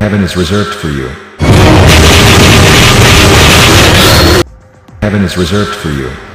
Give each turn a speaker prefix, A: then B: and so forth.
A: Heaven is reserved for you. Heaven is reserved for you.